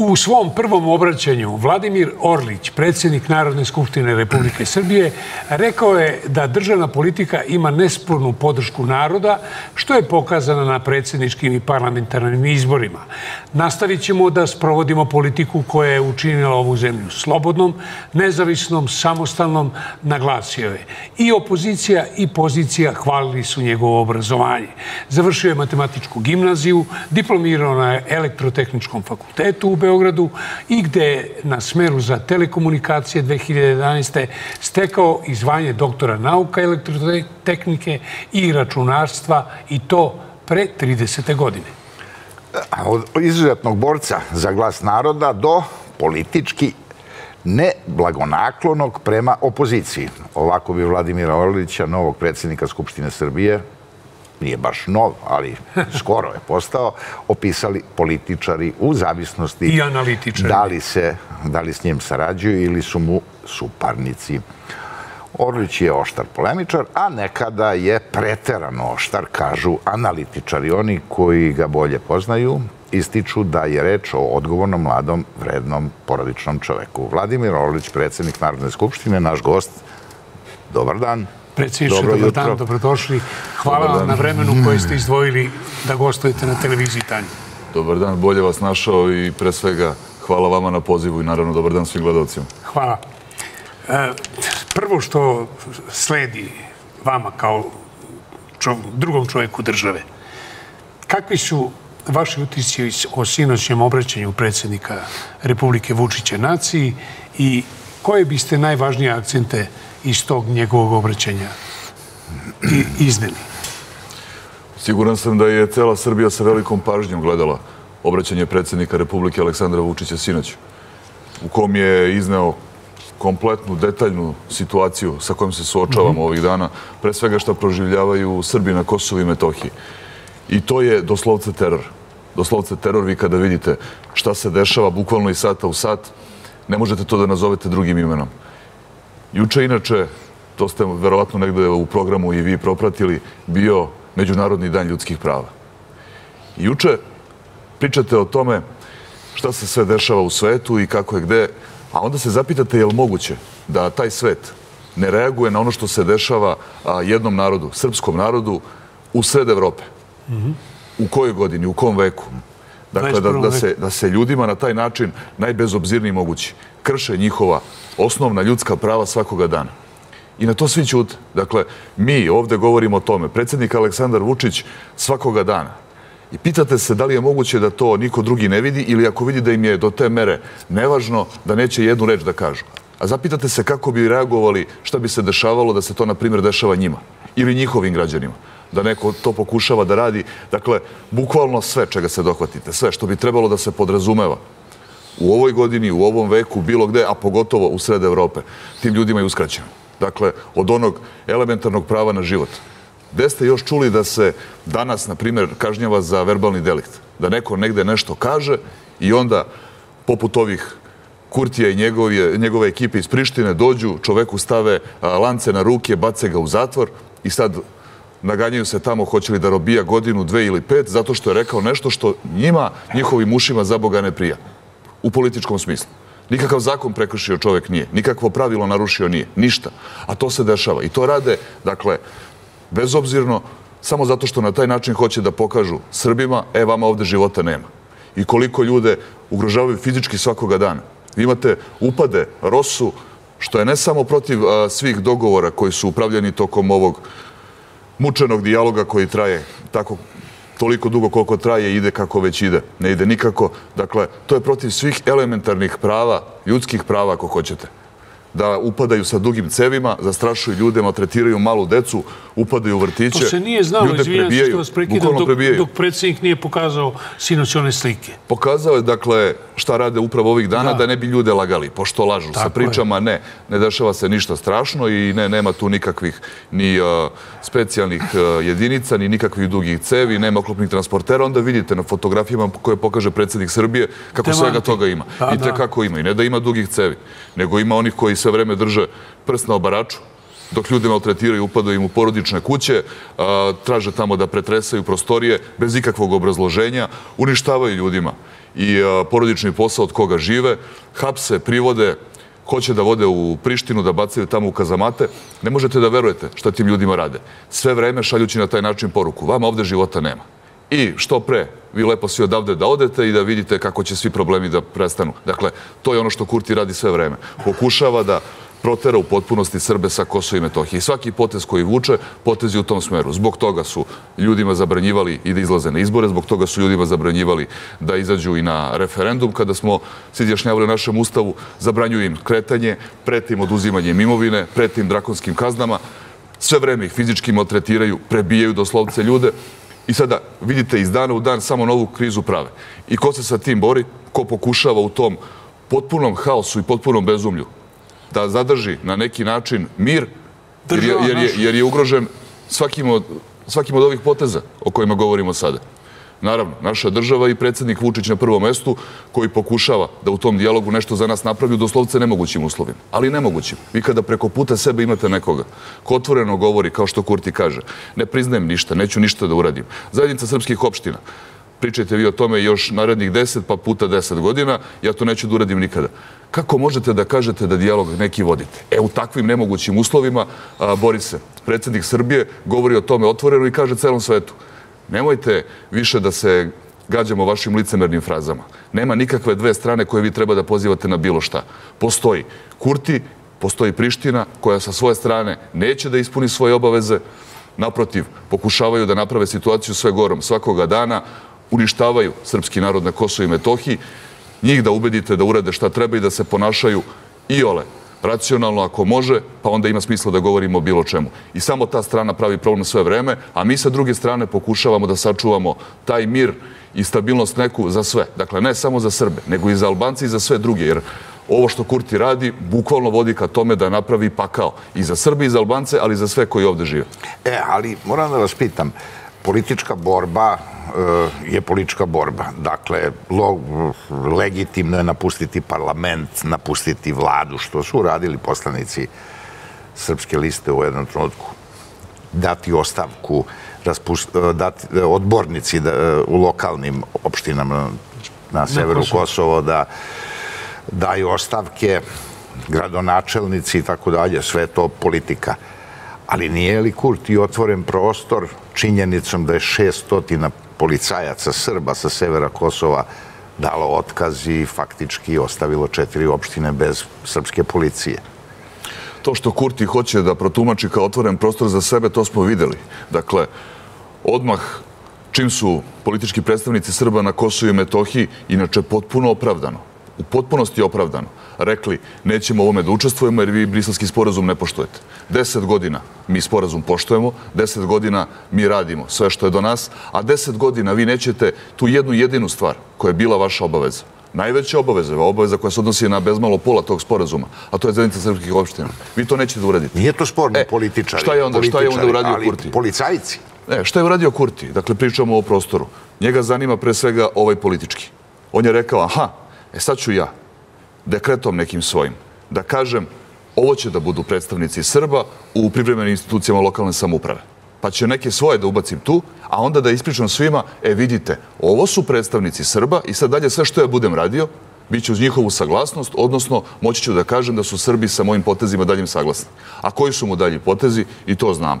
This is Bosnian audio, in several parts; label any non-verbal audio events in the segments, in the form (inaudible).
U svom prvom obraćanju Vladimir Orlić, predsjednik Narodne skupštine Republike Srbije, rekao je da državna politika ima nespornu podršku naroda, što je pokazano na predsjedničkim i parlamentarnim izborima. Nastavit ćemo da sprovodimo politiku koja je učinila ovu zemlju slobodnom, nezavisnom, samostalnom, naglasio je. I opozicija i pozicija hvalili su njegovo obrazovanje. Završio je matematičku gimnaziju, diplomirao na elektrotehničkom fakultetu u Beogradu, Beogradu i gde je na smeru za telekomunikacije 2011. stekao izvanje doktora nauka elektrotehnike i računarstva i to pre 30. godine. Od izuzetnog borca za glas naroda do politički neblagonaklonog prema opoziciji. Ovako bi Vladimira Orlića, novog predsjednika Skupštine Srbije, nije baš nov, ali skoro je postao, opisali političari u zavisnosti I analitičari. da li, se, da li s njim sarađuju ili su mu suparnici. Orlić je oštar polemičar, a nekada je preterano oštar, kažu analitičari. Oni koji ga bolje poznaju ističu da je reč o odgovornom, mladom, vrednom, porodičnom čoveku. Vladimir Orlić, predsjednik Narodne skupštine, naš gost. Dobar dan. Predsjedniče, dobar dan, dobrodošli. Hvala vam na vremenu koje ste izdvojili da gostujete na televiziji Tanji. Dobar dan, bolje vas našao i pre svega hvala vama na pozivu i naravno dobar dan svim gledalcima. Hvala. E, prvo što sledi vama kao drugom čovjeku države, kakvi su vaši utisci o sinoćnjem obraćanju predsjednika Republike Vučića naciji i koje biste najvažnije akcente iz tog njegovog obraćanja i izneli? Siguran sam da je cela Srbija sa velikom pažnjom gledala obraćanje predsjednika Republike Aleksandra Vučića sinoć, u kom je izneo kompletnu, detaljnu situaciju sa kojom se suočavamo mhm. ovih dana, pre svega što proživljavaju Srbi na Kosovo i Metohiji. I to je doslovce teror. Doslovce teror vi kada vidite šta se dešava bukvalno i sata u sat, ne možete to da nazovete drugim imenom. Juče, inače, to ste verovatno negde u programu i vi propratili, bio Međunarodni dan ljudskih prava. Juče pričate o tome šta se sve dešava u svetu i kako je gde, a onda se zapitate je li moguće da taj svet ne reaguje na ono što se dešava jednom narodu, srpskom narodu, u sred Evrope. U kojoj godini, u kom veku? Dakle, da, da, se, da se ljudima na taj način najbezobzirniji mogući krše njihova osnovna ljudska prava svakoga dana. I na to svi ćute. Dakle, mi ovde govorimo o tome. Predsjednik Aleksandar Vučić svakoga dana. I pitate se da li je moguće da to niko drugi ne vidi ili ako vidi da im je do te mere nevažno da neće jednu reč da kažu. A zapitate se kako bi reagovali, šta bi se dešavalo da se to, na primjer, dešava njima ili njihovim građanima da neko to pokušava da radi. Dakle, bukvalno sve čega se dohvatite, sve što bi trebalo da se podrazumeva u ovoj godini, u ovom veku, bilo gde, a pogotovo u sred Evrope, tim ljudima je uskraćeno. Dakle, od onog elementarnog prava na život. Gde ste još čuli da se danas, na primjer, kažnjava za verbalni delikt? Da neko negde nešto kaže i onda, poput ovih Kurtija i njegove, njegove ekipe iz Prištine dođu, čoveku stave lance na ruke, bace ga u zatvor i sad naganjaju se tamo hoće li da robija godinu, dve ili pet, zato što je rekao nešto što njima, njihovim ušima za Boga ne prija. U političkom smislu. Nikakav zakon prekršio čovjek nije. Nikakvo pravilo narušio nije. Ništa. A to se dešava. I to rade, dakle, bezobzirno, samo zato što na taj način hoće da pokažu Srbima, e, vama ovde života nema. I koliko ljude ugrožavaju fizički svakoga dana. Vi imate upade, rosu, što je ne samo protiv svih dogovora koji su upravljeni tokom ovog mučenog dijaloga koji traje tako toliko dugo koliko traje, ide kako već ide. Ne ide nikako. Dakle, to je protiv svih elementarnih prava, ljudskih prava, ako hoćete da upadaju sa dugim cevima, zastrašuju ljude, maltretiraju malu decu, upadaju u vrtiće. To se nije znalo, izvijem se što vas prekidam, dok, dok predsjednik nije pokazao sinoć one slike. Pokazao je, dakle, šta rade upravo ovih dana, da, ne bi ljude lagali, pošto lažu sa pričama, ne, ne dešava se ništa strašno i ne, nema tu nikakvih ni uh, specijalnih uh, jedinica, ni nikakvih dugih cevi, nema oklopnih transportera, onda vidite na fotografijama koje pokaže predsjednik Srbije kako svega toga ima. Pa I te kako ima. I ne da ima dugih cevi, nego ima onih koji sve vreme drže prst na obaraču, dok ljudi maltretiraju, upadaju im u porodične kuće, traže tamo da pretresaju prostorije bez ikakvog obrazloženja, uništavaju ljudima i porodični posao od koga žive, hapse, privode, hoće da vode u Prištinu, da bacaju tamo u kazamate, ne možete da verujete šta tim ljudima rade. Sve vreme šaljući na taj način poruku. Vama ovde života nema. I što pre, vi lepo svi odavde da odete i da vidite kako će svi problemi da prestanu. Dakle, to je ono što Kurti radi sve vreme. Pokušava da protera u potpunosti Srbe sa Kosova i Metohije. I svaki potez koji vuče, potezi u tom smeru. Zbog toga su ljudima zabranjivali i da izlaze na izbore, zbog toga su ljudima zabranjivali da izađu i na referendum. Kada smo se izjašnjavali u našem ustavu, zabranjuju im kretanje, pretim oduzimanjem imovine, pretim drakonskim kaznama. Sve vreme ih fizički maltretiraju, prebijaju doslovce ljude. I sada vidite iz dana u dan samo novu krizu prave. I ko se sa tim bori? Ko pokušava u tom potpunom haosu i potpunom bezumlju da zadrži na neki način mir, jer je, jer je, jer je ugrožen svakim od, svakim od ovih poteza o kojima govorimo sada. Naravno, naša država i predsjednik Vučić na prvom mestu koji pokušava da u tom dijalogu nešto za nas napravi u doslovce nemogućim uslovima. Ali nemogućim. Vi kada preko puta sebe imate nekoga ko otvoreno govori, kao što Kurti kaže, ne priznajem ništa, neću ništa da uradim. Zajednica srpskih opština, pričajte vi o tome još narednih deset pa puta deset godina, ja to neću da uradim nikada. Kako možete da kažete da dijalog neki vodite? E, u takvim nemogućim uslovima bori se. Predsjednik Srbije govori o tome otvoreno i kaže celom svetu. Nemojte više da se gađamo vašim licemernim frazama. Nema nikakve dve strane koje vi treba da pozivate na bilo šta. Postoji Kurti, postoji Priština koja sa svoje strane neće da ispuni svoje obaveze. Naprotiv, pokušavaju da naprave situaciju sve gorom svakoga dana, uništavaju srpski narod na Kosovo i Metohiji njih da ubedite da urade šta treba i da se ponašaju i ole racionalno ako može, pa onda ima smisla da govorimo o bilo čemu. I samo ta strana pravi problem sve vreme, a mi sa druge strane pokušavamo da sačuvamo taj mir i stabilnost neku za sve. Dakle, ne samo za Srbe, nego i za Albanci i za sve druge, jer ovo što Kurti radi bukvalno vodi ka tome da napravi pakao i za Srbi i za Albance, ali i za sve koji ovde žive. E, ali moram da vas pitam, politička borba je politička borba. Dakle, legitimno je napustiti parlament, napustiti vladu, što su uradili poslanici srpske liste u jednom trenutku. Dati ostavku, eh, dati eh, odbornici u lokalnim opštinama na severu Kosovo da daju ostavke, gradonačelnici i tako dalje, sve to politika. Ali nije li Kurti otvoren prostor činjenicom da je šestotina policajaca Srba sa severa Kosova dalo otkaz i faktički ostavilo četiri opštine bez srpske policije. To što Kurti hoće da protumači kao otvoren prostor za sebe, to smo videli. Dakle, odmah čim su politički predstavnici Srba na Kosovo i Metohiji, inače potpuno opravdano, u potpunosti opravdano, rekli nećemo ovome da učestvujemo jer vi brislavski sporazum ne poštujete. Deset godina mi sporazum poštujemo, deset godina mi radimo sve što je do nas, a deset godina vi nećete tu jednu jedinu stvar koja je bila vaša obaveza. Najveća obaveza, obaveza koja se odnosi na bezmalo pola tog sporazuma, a to je zajednica srpskih opština. Vi to nećete da uradite. Nije to sporno, e, političari. Šta je onda, šta je onda uradio ali Kurti? Policajci. Ne, šta je uradio Kurti? Dakle, pričamo o prostoru. Njega zanima pre svega ovaj politički. On je rekao, aha, e sad ću ja, dekretom nekim svojim, da kažem ovo će da budu predstavnici Srba u privremenim institucijama lokalne samuprave. Pa će neke svoje da ubacim tu, a onda da ispričam svima, e vidite, ovo su predstavnici Srba i sad dalje sve što ja budem radio, bit će uz njihovu saglasnost, odnosno moći ću da kažem da su Srbi sa mojim potezima daljim saglasni. A koji su mu dalji potezi, i to znamo.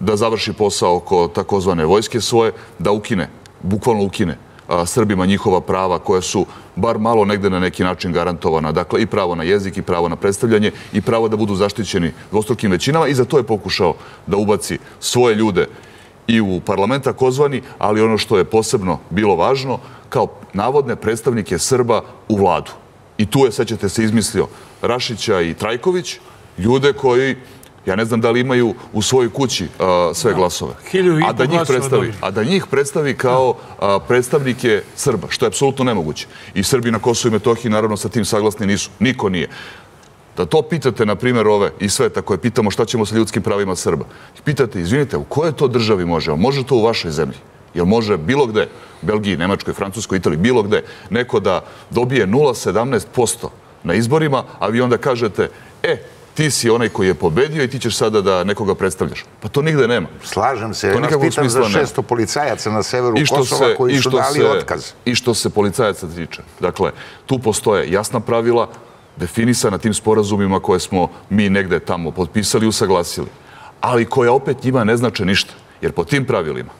Da završi posao oko takozvane vojske svoje, da ukine, bukvalno ukine Srbima njihova prava koja su bar malo negde na neki način garantovana. Dakle, i pravo na jezik, i pravo na predstavljanje, i pravo da budu zaštićeni dvostrukim većinama. I za to je pokušao da ubaci svoje ljude i u parlament takozvani, ali ono što je posebno bilo važno, kao navodne predstavnike Srba u vladu. I tu je, sećate se, izmislio Rašića i Trajković, ljude koji Ja ne znam da li imaju u svojoj kući sve glasove. A da njih predstavi, a da njih predstavi kao predstavnike Srba, što je apsolutno nemoguće. I Srbi na Kosovo i Metohiji naravno sa tim saglasni nisu. Niko nije. Da to pitate, na primjer, ove i sveta koje pitamo šta ćemo sa ljudskim pravima Srba. Pitate, izvinite, u kojoj to državi može? Može to u vašoj zemlji? Jel može bilo gde, Belgiji, Nemačkoj, Francuskoj, Italiji, bilo gde, neko da dobije 0,17% na izborima, a vi onda kažete, e, ti si onaj koji je pobedio i ti ćeš sada da nekoga predstavljaš. Pa to nigde nema. Slažem se, ja vas pitam za šesto policajaca na severu Kosova koji su dali otkaz. I što se policajaca tiče. Dakle, tu postoje jasna pravila, definisana tim sporazumima koje smo mi negde tamo potpisali i usaglasili, ali koja opet njima ne znače ništa. Jer po tim pravilima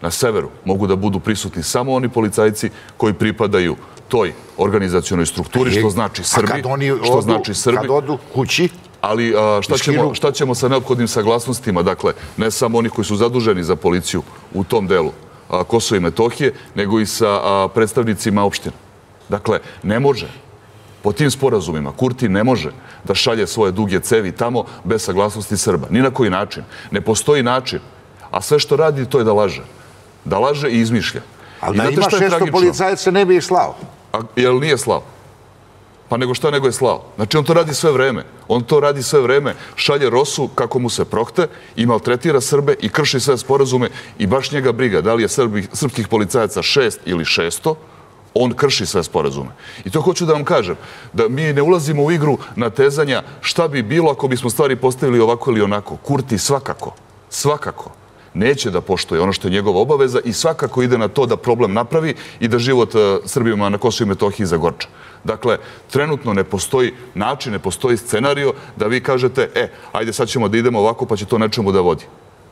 na severu mogu da budu prisutni samo oni policajci koji pripadaju toj organizacijonoj strukturi, što znači Srbi. A kad oni odu, znači Srbi, kad odu kući? Ali šta ćemo, šta ćemo sa neophodnim saglasnostima? Dakle, ne samo oni koji su zaduženi za policiju u tom delu Kosova i Metohije, nego i sa predstavnicima opština. Dakle, ne može po tim sporazumima Kurti ne može da šalje svoje duge cevi tamo bez saglasnosti Srba. Ni na koji način. Ne postoji način. A sve što radi to je da laže. Da laže i izmišlja. Ali da ima šesto policajaca ne bi ih slao. A, jel nije slao? Pa nego šta nego je slao? Znači on to radi sve vreme. On to radi sve vreme. Šalje Rosu kako mu se prohte i maltretira Srbe i krši sve sporazume i baš njega briga. Da li je srpskih policajaca šest ili šesto? on krši sve sporazume. I to hoću da vam kažem, da mi ne ulazimo u igru natezanja šta bi bilo ako bismo stvari postavili ovako ili onako. Kurti svakako, svakako neće da poštoje ono što je njegova obaveza i svakako ide na to da problem napravi i da život e, Srbima na Kosovo i Metohiji zagorča. Dakle, trenutno ne postoji način, ne postoji scenario da vi kažete, e, ajde sad ćemo da idemo ovako pa će to nečemu da vodi.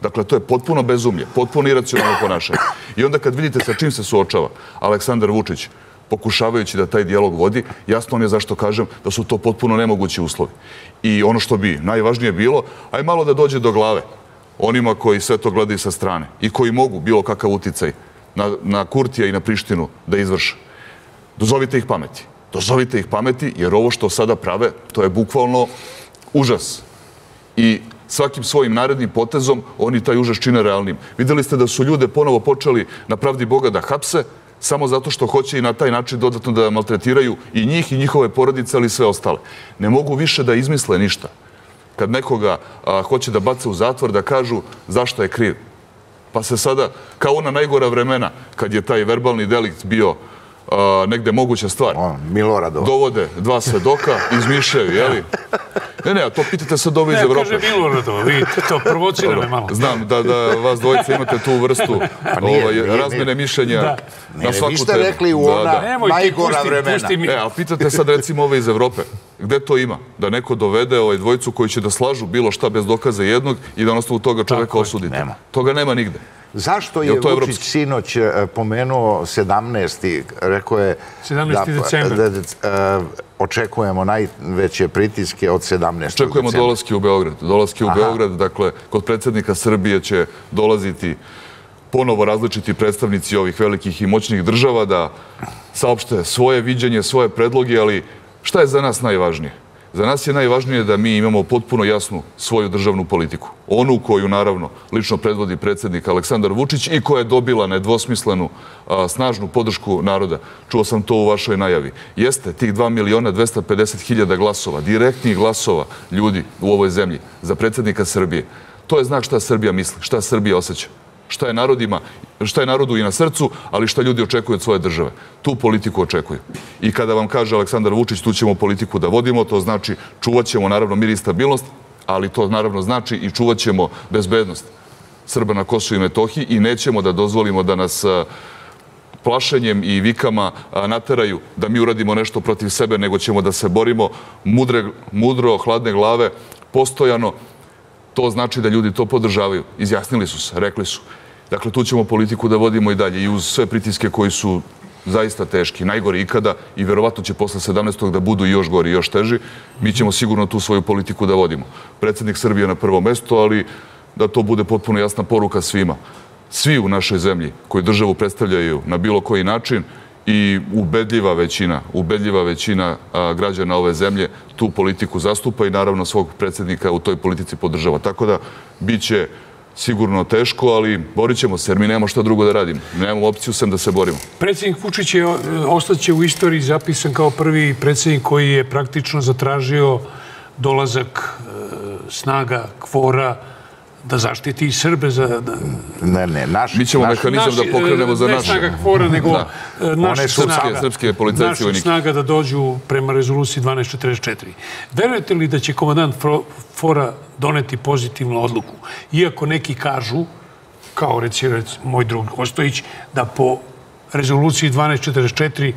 Dakle, to je potpuno bezumlje, potpuno iracionalno ponašanje. I onda kad vidite sa čim se suočava Aleksandar Vučić, pokušavajući da taj dijalog vodi, jasno on je zašto kažem da su to potpuno nemogući uslovi. I ono što bi najvažnije bilo, aj malo da dođe do glave onima koji sve to gledaju sa strane i koji mogu bilo kakav uticaj na, na Kurtija i na Prištinu da izvrše. Dozovite ih pameti. Dozovite ih pameti jer ovo što sada prave, to je bukvalno užas. I svakim svojim narednim potezom oni taj užas čine realnim. Videli ste da su ljude ponovo počeli na pravdi Boga da hapse, samo zato što hoće i na taj način dodatno da maltretiraju i njih i njihove porodice, ali i sve ostale. Ne mogu više da izmisle ništa. Kad nekoga hoće da baca u zatvor, da kažu zašto je kriv. Pa se sada, kao ona najgora vremena, kad je taj verbalni delikt bio negde moguća stvar. Milorado. Dovode dva svedoka, izmišljaju, jeli? Ne, ne, a to pitate sad ovo iz Evrope. Ne, kaže Milorado, vidite, to provocira me malo. Znam da, da vas dvojice imate tu vrstu pa ovaj, razmene mišljenja da. na svaku temu. Vi ste rekli u ona da, da. najgora vremena. E, a pitate sad recimo ove iz Evrope. Gde to ima? Da neko dovede ovaj dvojicu koji će da slažu bilo šta bez dokaza jednog i da na osnovu toga čoveka osudite. Nema. Toga nema nigde. Zašto je Vučić sinoć e, pomenuo 17. Rekao je 17. da, da, očekujemo najveće pritiske od 17. Očekujemo dolaski u Beograd. Dolaski u Beograd, dakle, kod predsjednika Srbije će dolaziti ponovo različiti predstavnici ovih velikih i moćnih država da saopšte svoje viđenje, svoje predloge, ali šta je za nas najvažnije? Za nas je najvažnije da mi imamo potpuno jasnu svoju državnu politiku. Onu koju, naravno, lično predvodi predsjednik Aleksandar Vučić i koja je dobila nedvosmislenu, snažnu podršku naroda. Čuo sam to u vašoj najavi. Jeste tih 2 miliona 250 hiljada glasova, direktnih glasova ljudi u ovoj zemlji za predsjednika Srbije. To je znak šta Srbija misli, šta Srbija osjeća šta je narodima, šta je narodu i na srcu, ali šta ljudi očekuju od svoje države. Tu politiku očekuju. I kada vam kaže Aleksandar Vučić, tu ćemo politiku da vodimo, to znači čuvat ćemo naravno mir i stabilnost, ali to naravno znači i čuvat ćemo bezbednost Srba na Kosovo i Metohiji i nećemo da dozvolimo da nas plašenjem i vikama nateraju da mi uradimo nešto protiv sebe, nego ćemo da se borimo mudre, mudro, hladne glave, postojano, to znači da ljudi to podržavaju. Izjasnili su se, rekli su. Dakle, tu ćemo politiku da vodimo i dalje i uz sve pritiske koji su zaista teški, najgori ikada i verovatno će posle 17. da budu još gori i još teži, mi ćemo sigurno tu svoju politiku da vodimo. Predsednik Srbije na prvo mesto, ali da to bude potpuno jasna poruka svima. Svi u našoj zemlji koji državu predstavljaju na bilo koji način, i ubedljiva većina, ubedljiva većina građana ove zemlje tu politiku zastupa i naravno svog predsjednika u toj politici podržava. Tako da bit će sigurno teško, ali borit ćemo se jer mi nemamo što drugo da radimo. Nemamo opciju sem da se borimo. Predsjednik Vučić je e, ostaće u istoriji zapisan kao prvi predsjednik koji je praktično zatražio dolazak e, snaga kvora da zaštiti i Srbe za... Da, Ne, ne, naš... Mi ćemo mehanizam da naši, pokrenemo za ne naše. snaga KFOR-a, nego Da. e, srpske, snaga. srpske policajci vojnike. snaga da dođu prema rezoluciji 1244. Verujete li da će komandant Fro- FOR-a doneti pozitivnu odluku? Iako neki kažu, kao recimo rec- moj drug Ostojić, da po rezoluciji 1244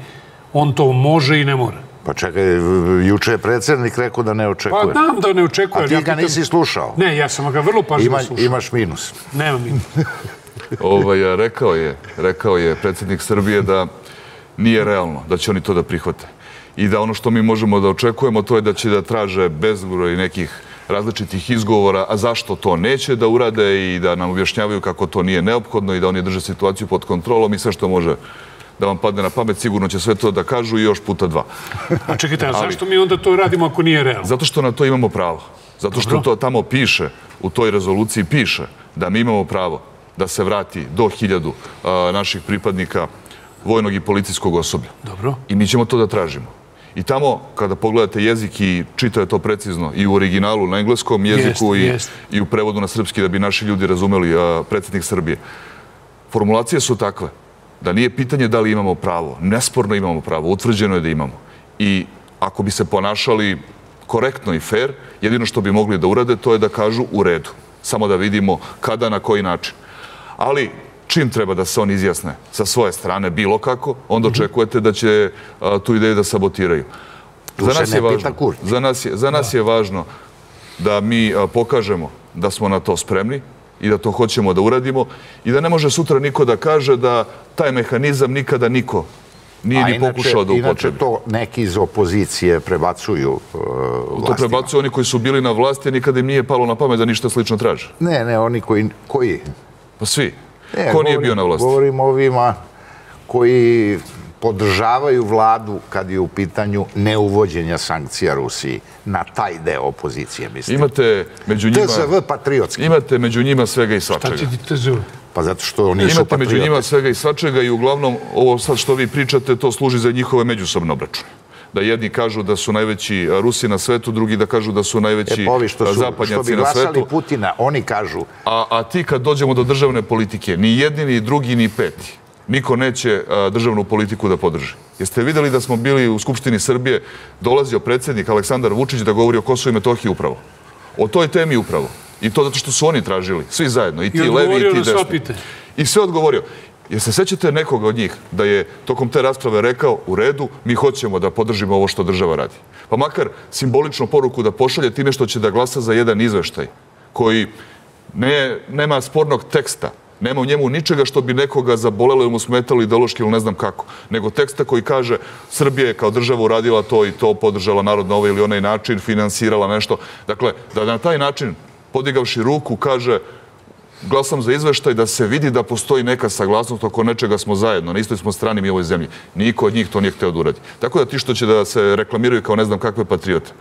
on to može i ne mora. Pa čekaj, juče je predsjednik rekao da ne Pa očekuje. znam da ne očekuje. A ja ti ga pitam- nisi slušao. Ne, ja sam ga vrlo pažljivo Ima, slušao. imaš minus. Nema mi. (laughs) Ovaj, a, rekao je, rekao je predsjednik Srbije da nije realno da će oni to da prihvate. I da ono što mi možemo da očekujemo to je da će da traže bezbroj nekih različitih izgovora, a zašto to neće da urade i da nam objašnjavaju kako to nije neophodno i da oni drže situaciju pod kontrolom i sve što može da vam padne na pamet, sigurno će sve to da kažu i još puta dva. A čekajte, a zašto mi onda to radimo ako nije realno? Zato što na to imamo pravo. Zato što to tamo piše, u toj rezoluciji piše da mi imamo pravo da se vrati do hiljadu a, naših pripadnika vojnog i policijskog osoblja. Dobro. I mi ćemo to da tražimo. I tamo, kada pogledate jezik i čitaju to precizno, i u originalu na engleskom jeziku Jest, i, jest. i u prevodu na srpski, da bi naši ljudi razumeli a, predsjednik Srbije. Formulacije su takve da nije pitanje da li imamo pravo. Nesporno imamo pravo, utvrđeno je da imamo. I ako bi se ponašali korektno i fair, jedino što bi mogli da urade to je da kažu u redu. Samo da vidimo kada, na koji način. Ali čim treba da se on izjasne sa svoje strane bilo kako, onda očekujete da će a, tu ideju da sabotiraju. Za nas, je važno, za nas je, za nas je važno da mi a, pokažemo da smo na to spremni i da to hoćemo da uradimo i da ne može sutra niko da kaže da taj mehanizam nikada niko nije A ni pokušao da inače upotrebi. to neki iz opozicije prebacuju uh, To vlastima. prebacuju oni koji su bili na vlasti, a nikada im nije palo na pamet da ništa slično traže. Ne, ne, oni koji... koji? Pa svi. Ne, Ko nije bio na vlasti? Govorim ovima koji podržavaju vladu kad je u pitanju neuvođenja sankcija Rusiji na taj deo opozicije, mislim. Imate među njima... TZV patriotski. Imate među njima svega i Šta svačega. će ti te zove? Pa zato što oni su Imate među patriote. njima svega i svačega i uglavnom ovo sad što vi pričate, to služi za njihove međusobne obračune. Da jedni kažu da su najveći Rusi na svetu, drugi da kažu da su najveći E, pa ovi što, a, su, što zapadnjaci bi na glasali svetu. Putina, oni kažu A, a ti kad dođemo do državne politike, ni jedni, ni drugi, ni peti, niko neće a, državnu politiku da podrži. Jeste videli da smo bili u Skupštini Srbije, dolazio predsjednik Aleksandar Vučić da govori o Kosovo i Metohiji upravo. O toj temi upravo. I to zato što su oni tražili, svi zajedno, i ti levi i ti desni. I sve odgovorio. Jer se sećate nekoga od njih da je tokom te rasprave rekao u redu, mi hoćemo da podržimo ovo što država radi. Pa makar simboličnu poruku da pošalje time što će da glasa za jedan izveštaj koji ne, nema spornog teksta, nema u njemu ničega što bi nekoga zabolelo ili mu smetalo ideološki ili ne znam kako, nego teksta koji kaže Srbija je kao država uradila to i to, podržala narod na ovaj ili onaj način, finansirala nešto. Dakle, da na taj način, podigavši ruku, kaže glasam za izveštaj da se vidi da postoji neka saglasnost oko nečega smo zajedno, na istoj smo strani mi ovoj zemlji. Niko od njih to nije hteo da uradi. Tako da ti što će da se reklamiraju kao ne znam kakve patriote.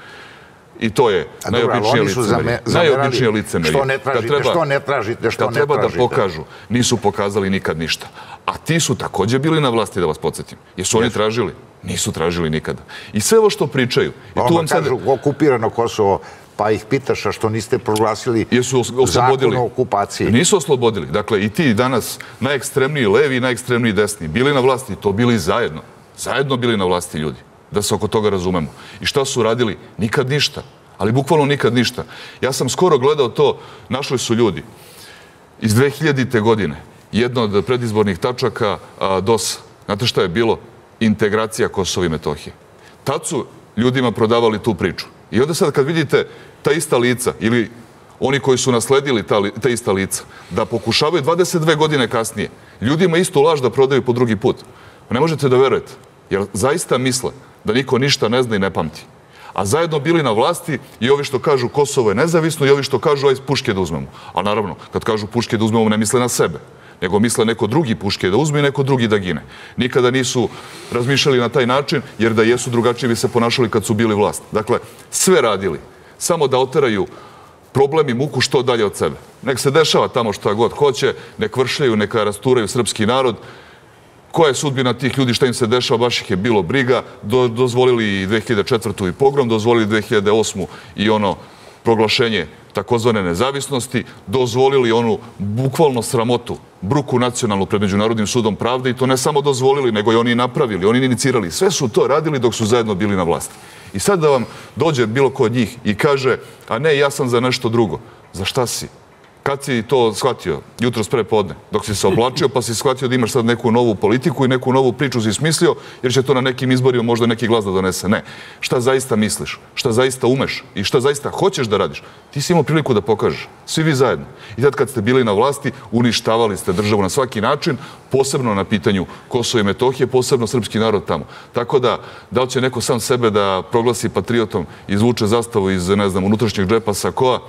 I to je A najobičnije licemerije. što ne tražite, što ne tražite, ne treba da pokažu, nisu pokazali nikad ništa. A ti su takođe bili na vlasti, da vas podsjetim. Jesu oni tražili? Nisu tražili nikada. I sve ovo što pričaju, sad kažu okupirano Kosovo, pa ih pitaš a što niste proglasili Jesu zakon o okupaciji. Nisu oslobodili. Dakle, i ti danas, najekstremniji levi i najekstremniji desni, bili na vlasti, to bili zajedno. Zajedno bili na vlasti ljudi. Da se oko toga razumemo. I šta su radili? Nikad ništa. Ali bukvalno nikad ništa. Ja sam skoro gledao to, našli su ljudi iz 2000. godine, jedna od predizbornih tačaka a, DOS. Znate šta je bilo? Integracija Kosova i Metohije. Tad su ljudima prodavali tu priču. I onda sad kad vidite ta ista lica ili oni koji su nasledili ta, li- ta ista lica, da pokušavaju 22 godine kasnije ljudima istu laž da prodaju po drugi put. Pa ne možete da verujete. Jer zaista misle da niko ništa ne zna i ne pamti. A zajedno bili na vlasti i ovi što kažu Kosovo je nezavisno i ovi što kažu aj puške da uzmemo. A naravno, kad kažu puške da uzmemo, ne misle na sebe nego misle neko drugi puške da uzme i neko drugi da gine. Nikada nisu razmišljali na taj način, jer da jesu drugačije bi se ponašali kad su bili vlast. Dakle, sve radili, samo da oteraju problem i muku što dalje od sebe. Nek se dešava tamo što god hoće, nek vršljaju, neka rasturaju srpski narod, koja je sudbina tih ljudi, šta im se dešava, baš ih je bilo briga, Do, dozvolili i 2004. i pogrom, dozvolili 2008. i ono proglašenje takozvane nezavisnosti, dozvolili onu bukvalno sramotu, bruku nacionalnu pred Međunarodnim sudom pravde i to ne samo dozvolili, nego i oni napravili, oni inicirali. Sve su to radili dok su zajedno bili na vlasti. I sad da vam dođe bilo ko od njih i kaže, a ne, ja sam za nešto drugo. Za šta si? Kad si to shvatio? Jutro spre podne. Dok si se oblačio pa si shvatio da imaš sad neku novu politiku i neku novu priču si smislio jer će to na nekim izborima možda neki glas da donese. Ne. Šta zaista misliš? Šta zaista umeš? I šta zaista hoćeš da radiš? Ti si imao priliku da pokažeš. Svi vi zajedno. I tad kad ste bili na vlasti, uništavali ste državu na svaki način, posebno na pitanju Kosova i Metohije, posebno srpski narod tamo. Tako da, da li će neko sam sebe da proglasi patriotom, izvuče zastavu iz, ne znam, unutrašnjeg džepa sa koa,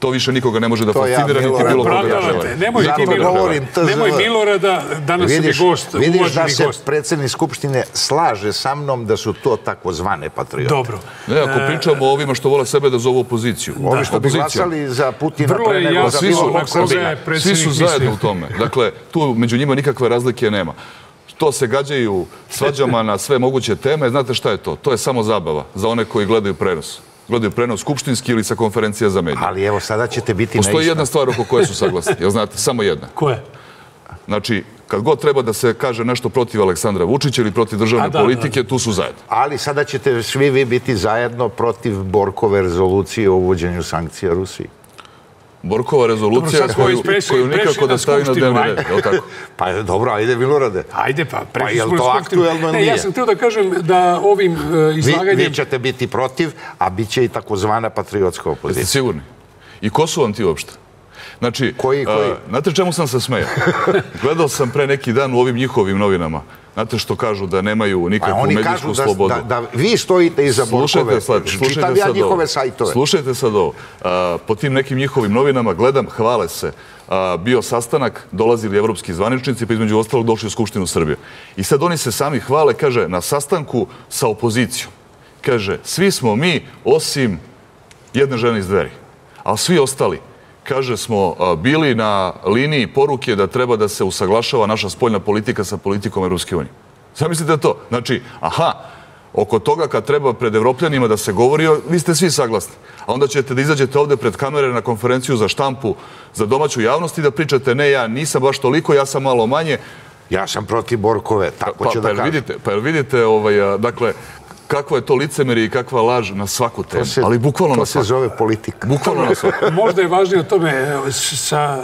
to više nikoga ne može da fascinira, niti bilo koga da žele. Nemoj ti Milorada, nemoj Milorada, danas vidiš, je gost, vidiš uvaženi da se gost. predsjednik Skupštine slaže sa mnom da su to tako zvane patriote. Dobro. Ne, ako pričamo o ovima što vole sebe da zovu opoziciju. Ovi što bi glasali za Putina Vrlo pre nego za bilo kog Srbina. svi su zajedno u tome. Dakle, tu među njima nikakve razlike nema. To se gađaju svađama na sve moguće teme. Znate šta je to? To je samo zabava za one koji gledaju prenos. Gledaju prenos skupštinski ili sa konferencija za medije. Ali evo, sada ćete biti Postoji neistina. jedna stvar oko koje su saglasni. Jel znate? Samo jedna. Ko je? Znači, kad god treba da se kaže nešto protiv Aleksandra Vučića ili protiv državne A, da, politike, tu su zajedno. Ali sada ćete svi vi biti zajedno protiv Borkove rezolucije o uvođenju sankcija Rusiji. Borkova rezolucija Dobro, koju, prešli nikako da stavi na dnevni red. tako? (laughs) Pa je dobro, ajde Milorade. Ajde pa, prešli jel smo to aktuelno ili Ne, ja nije? sam htio da kažem da ovim uh, Vi, izlaganjem... vi ćete biti protiv, a bit će i takozvana patriotska Jeste opozicija. sigurni? I ko su vam ti uopšte? Znači, Koji, koji? a, znate čemu sam se smejao? (laughs) Gledao sam pre neki dan u ovim njihovim novinama. Znate što kažu da nemaju Pa nikakvu oni medijsku da, slobodu. da, da vi stojite iza Borkove. Slušajte sad, slušajte Čitam ja njihove ovo. sajtove. Slušajte sad ovo. A, po tim nekim njihovim novinama gledam, hvale se. A, bio sastanak, dolazili evropski zvaničnici, pa između ostalog došli u Skupštinu Srbije. I sad oni se sami hvale, kaže, na sastanku sa opozicijom. Kaže, svi smo mi, osim jedne žene iz dveri. A svi ostali, kaže, smo bili na liniji poruke da treba da se usaglašava naša spoljna politika sa politikom Europske unije. Zamislite to. Znači, aha, oko toga kad treba pred evropljanima da se govori, vi ste svi saglasni. A onda ćete da izađete ovde pred kamere na konferenciju za štampu za domaću javnost i da pričate, ne, ja nisam baš toliko, ja sam malo manje. Ja sam protiv Borkove, tako Pa, ću pa, da kažem. vidite, pa jel vidite, ovaj, dakle, kakvo je to licemeri i kakva laž na svaku temu. To se- Ali bukvalno to na se svaku. zove politika. Bukvalno na svaku. (laughs) Možda je važnije od tome, sa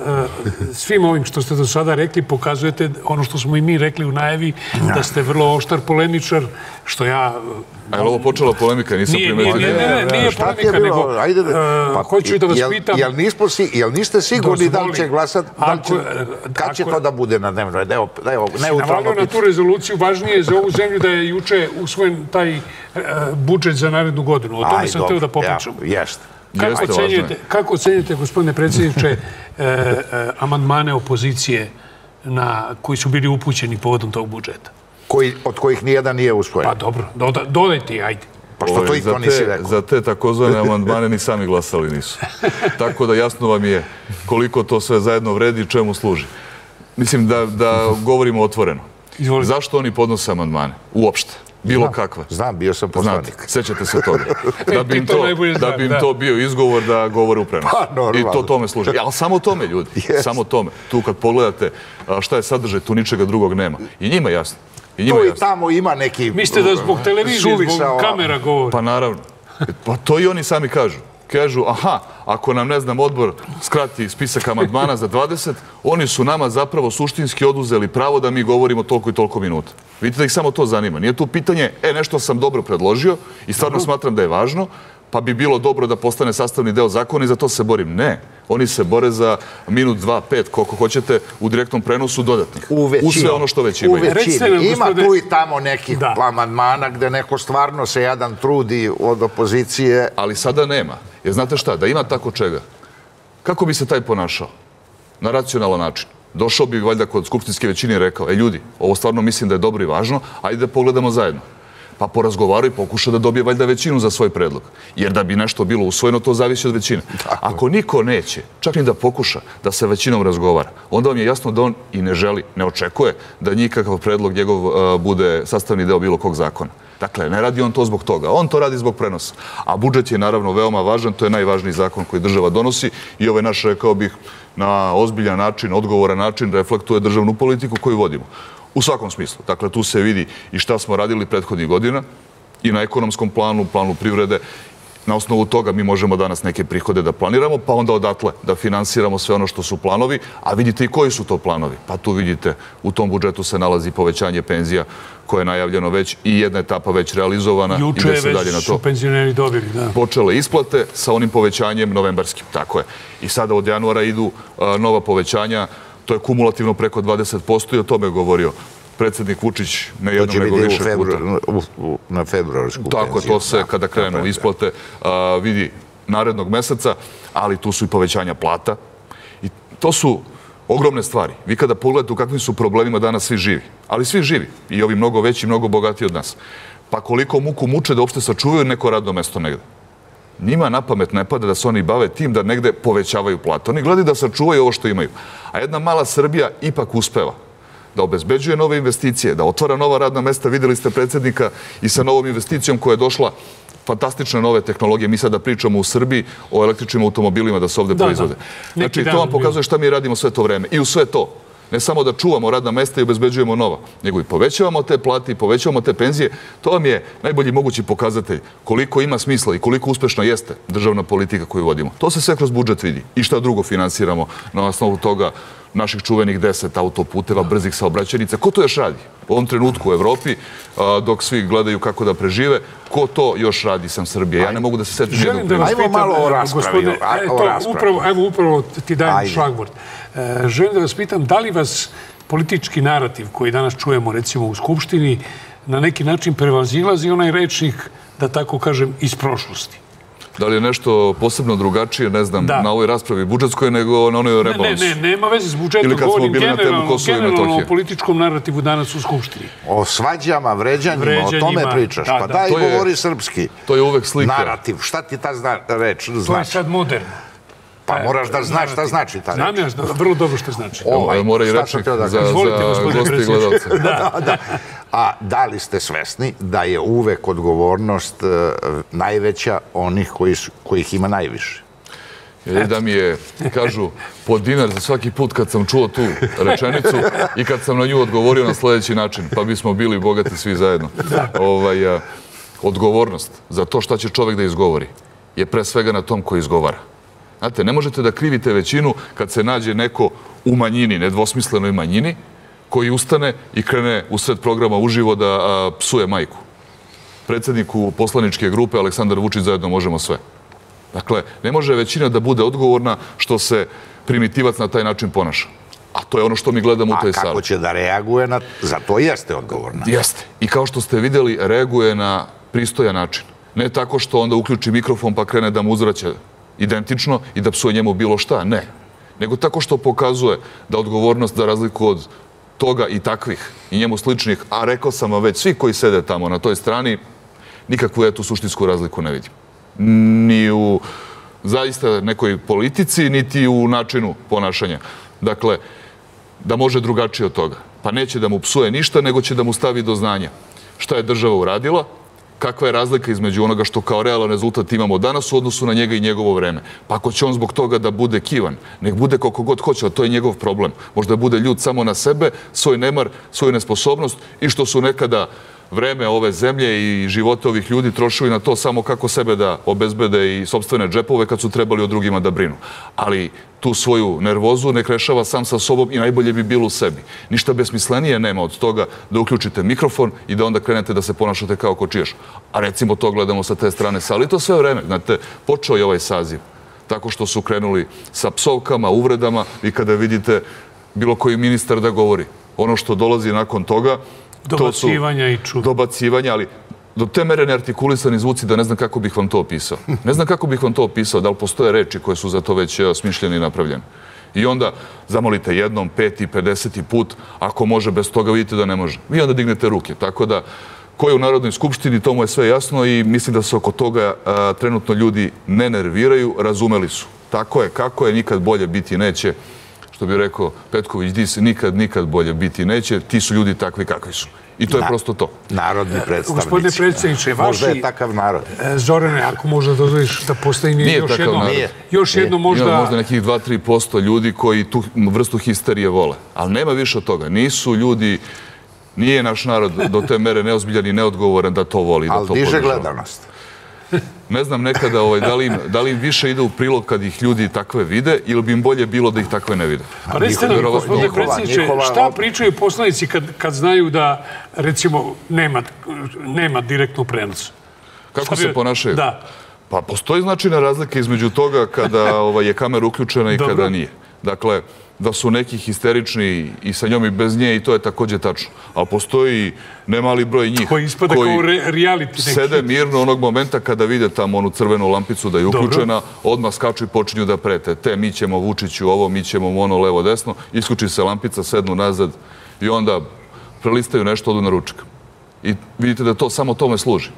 e, svim ovim što ste do sada rekli, pokazujete ono što smo i mi rekli u najavi, da ste vrlo oštar polemičar, što ja... A je li ovo počela polemika? Nisam Nije, nije, primetio. nije, ne, ne, nije Šta polemika, bilo? nego... Ajde da, e, hoću i da vas jel, pitam... Jel, nismo si, jel niste sigurni da li će Dozvoli. glasati? Da li će, Ako- kad će to da bude na dnevnom redu? Evo, Navalio neutralno na tu rezoluciju, važnije je za ovu zemlju da je juče usvojen taj budžet za narednu godinu. O tome Aj, sam teo da popričam. Jeste. Kako ocenjujete, kako ocenjujete, gospodine predsjedniče, e, e, amandmane opozicije na, koji su bili upućeni povodom tog budžeta? Koji, od kojih nijedan nije usvojen. Pa dobro, doda, dodajte, ajde. Pa što to Ovaj, i za to nisi te- rekao? Za te takozvane amandmane ni sami glasali nisu. (laughs) Tako da jasno vam je koliko to sve zajedno vredi i čemu služi. Mislim da, da govorimo otvoreno. Izvolite. Zašto oni podnose amandmane? Uopšte. Bilo kakva. Znam, bio sam Znate, poslanik. sećate se toga. (laughs) Da bi im to to, da bi im to bio izgovor da govore u prenosu. Pa, normalno. I to tome služi. Ali samo tome, ljudi. (laughs) Samo tome. Tu kad pogledate šta je sadržaj, tu ničega drugog nema. I njima je jasno. I njima Tu je i tamo ima neki... Mislite da zbog (laughs) televizije, zbog kamera govori? Pa naravno. Pa to i oni sami kažu. Kažu, aha, ako nam, ne znam, odbor skrati spisak amandmana za 20, oni su nama zapravo suštinski oduzeli pravo da mi govorimo toliko i toliko minuta. Vidite da ih samo to zanima. Nije tu pitanje, e, nešto sam dobro predložio i stvarno smatram da je važno, pa bi bilo dobro da postane sastavni deo zakona i za to se borim. Ne. Oni se bore za minut, dva, pet, koliko hoćete, u direktnom prenosu dodatnih. U većini. U sve ono što već U imaju. Recite većini. Ima tu i tamo nekih Da. amandmana gde neko stvarno se jedan trudi od opozicije. ali sada nema. Jer znate šta, da ima tako čega, kako bi se taj ponašao? Na racionalan način. Došao bi valjda kod skupštinske većine i rekao, e ljudi, ovo stvarno mislim da je dobro i važno, ajde da pogledamo zajedno. Pa porazgovaraju i pokuša da dobije valjda većinu za svoj predlog. Jer da bi nešto bilo usvojeno, to zavisi od većine. Ako niko neće, čak ni da pokuša da se većinom razgovara, onda vam je jasno da on i ne želi, ne očekuje da nikakav predlog njegov uh, bude sastavni deo bilo kog zakona. Dakle, ne radi on to zbog toga, on to radi zbog prenosa. A budžet je naravno veoma važan, to je najvažniji zakon koji država donosi i ovaj naš, rekao bih, na ozbiljan način, odgovoran način, reflektuje državnu politiku koju vodimo. U svakom smislu. Dakle, tu se vidi i šta smo radili prethodnih godina i na ekonomskom planu, planu privrede Na osnovu toga mi možemo danas neke prihode da planiramo, pa onda odatle da finansiramo sve ono što su planovi, a vidite i koji su to planovi. Pa tu vidite, u tom budžetu se nalazi povećanje penzija koje je najavljeno već i jedna etapa već realizovana. Juče je već su penzioneri dobili, da. Počele isplate sa onim povećanjem novembarskim, tako je. I sada od januara idu nova povećanja, to je kumulativno preko 20% i o tome je govorio predsjednik Vučić ne jednom nego više puta. Na februarsku Tako, to se kada krenu isplate vidi narednog meseca, ali tu su i povećanja plata. I to su ogromne stvari. Vi kada pogledate u kakvim su problemima danas svi živi, ali svi živi i ovi mnogo veći, mnogo bogatiji od nas. Pa koliko muku muče da uopšte sačuvaju neko radno mesto negde? Njima na pamet ne pada da se oni bave tim da negde povećavaju platu. Oni gledaju da sačuvaju ovo što imaju. A jedna mala Srbija ipak uspeva da obezbeđuje nove investicije, da otvara nova radna mesta. Videli ste predsjednika i sa novom investicijom koja je došla fantastične nove tehnologije. Mi sada pričamo u Srbiji o električnim automobilima da se ovde proizvode. Znači, to vam pokazuje šta mi radimo sve to vreme. I u sve to, ne samo da čuvamo radna mesta i obezbeđujemo nova, nego i povećavamo te plati, povećavamo te penzije. To vam je najbolji mogući pokazatelj koliko ima smisla i koliko uspešna jeste državna politika koju vodimo. To se sve kroz budžet vidi. I šta drugo finansiramo na osnovu toga naših čuvenih deset autoputeva, brzih saobraćenica. Ko to još radi u ovom trenutku u Evropi, dok svi gledaju kako da prežive? Ko to još radi sam Srbije? Ja ne mogu da se setim jednog primjera. Ajmo malo o raspravi. Evo, upravo ti dajem šlagvord. E, želim da vas pitam, da li vas politički narativ koji danas čujemo, recimo, u Skupštini, na neki način prevazilazi onaj rečnik, da tako kažem, iz prošlosti? Da li je nešto posebno drugačije, ne znam, na ovoj raspravi budžetskoj nego na onoj rebalansu? Ne, ne, nema veze s budžetom. Ili kad smo bili na temu Kosova i Metohije. o političkom narativu danas u Skupštini. O svađama, vređanjima, o tome pričaš. Pa daj, govori srpski. To je uvek slika. Narativ. Šta ti ta reč znači? To je sad moderno. Pa moraš da znaš šta znači ta reč. Znam ja vrlo dobro što znači. Ovaj, Mora i rečnik za gosti i gledalce. (laughs) Da, da. A da li ste svesni da je uvek odgovornost e, najveća onih kojih ima najviše? Jer da mi je, kažu, po dinar za svaki put kad sam čuo tu rečenicu i kad sam na nju odgovorio na sljedeći način, pa bismo bili bogati svi zajedno. Ovaj, odgovornost za to šta će čovjek da izgovori je pre svega na tom koji izgovara. Znate, ne možete da krivite većinu kad se nađe neko u manjini, nedvosmislenoj manjini, koji ustane i krene u sred programa uživo da psuje majku. Predsjedniku poslaničke grupe Aleksandar Vučić zajedno možemo sve. Dakle, ne može većina da bude odgovorna što se primitivac na taj način ponaša. A to je ono što mi gledamo u toj sali. A kako će da reaguje na... Za to jeste odgovorna. Jeste. I kao što ste videli, reaguje na pristojan način. Ne tako što onda uključi mikrofon pa krene da mu uzvraća identično i da psuje njemu bilo šta. Ne. Nego tako što pokazuje da odgovornost za razliku od toga i takvih i njemu sličnih, a rekao sam vam već, svi koji sede tamo na toj strani, nikakvu etu tu suštinsku razliku ne vidim. Ni u zaista nekoj politici, niti u načinu ponašanja. Dakle, da može drugačije od toga. Pa neće da mu psuje ništa, nego će da mu stavi do znanja šta je država uradila, kakva je razlika između onoga što kao realan rezultat imamo danas u odnosu na njega i njegovo vreme. Pa ako će on zbog toga da bude kivan, nek bude koliko god hoće, to je njegov problem. Možda bude ljud samo na sebe, svoj nemar, svoju nesposobnost i što su nekada vreme ove zemlje i živote ovih ljudi trošili na to samo kako sebe da obezbede i sobstvene džepove kad su trebali o drugima da brinu. Ali tu svoju nervozu nek rešava sam sa sobom i najbolje bi bilo u sebi. Ništa besmislenije nema od toga da uključite mikrofon i da onda krenete da se ponašate kao ko čiješ. A recimo to gledamo sa te strane sali. To sve vreme, znate, počeo je ovaj saziv tako što su krenuli sa psovkama, uvredama i kada vidite bilo koji ministar da govori. Ono što dolazi nakon toga, Dobacivanja i čuda. Dobacivanja, ali do te mere neartikulisani zvuci da ne znam kako bih vam to opisao. Ne znam kako bih vam to opisao, da li postoje reči koje su za to već smišljene i napravljene. I onda zamolite jednom, peti, pedeseti put, ako može bez toga, vidite da ne može. Vi onda dignete ruke. Tako da, ko je u Narodnoj skupštini, to mu je sve jasno i mislim da se oko toga trenutno ljudi ne nerviraju, razumeli su. Tako je, kako je, nikad bolje biti neće što bi rekao Petković, di se nikad, nikad bolje biti neće, ti su ljudi takvi kakvi su. I to je prosto to. Narodni predstavnici. Gospodine predsjedniče, Možda vaši... je takav narod. E, Zorane, ako možda dozvoliš da postoji Nije još takav jedno, narod. Nije. još jedno Ima možda... možda nekih 2-3% ljudi koji tu vrstu histerije vole. Ali nema više od toga. Nisu ljudi, nije naš narod do te mere neozbiljan i neodgovoran da to voli, da Ali to diže podržava. gledanost. Ne znam nekada ovaj, da, li im, da li im više ide u prilog kad ih ljudi takve vide ili bi im bolje bilo da ih takve ne vide. Pa recite nam, gospodine predsjedniče, šta pričaju poslanici kad, kad znaju da, recimo, nema, nema direktnu prenos? Kako se ponašaju? Da. Pa postoji značajna razlika između toga kada ovaj, je kamera uključena i Dobro. kada nije. Dakle, da su neki histerični i sa njom i bez nje i to je također tačno. Ali postoji nemali broj njih Koji ispada kao re, reality neki. sede mirno onog momenta kada vide tamo onu crvenu lampicu da je Dobro. uključena, odmah skaču i počinju da prete. Te, mi ćemo Vučiću ovo, mi ćemo ono levo desno, isključi se lampica, sednu nazad i onda prelistaju nešto, odu na ručak. I vidite da to samo tome služi.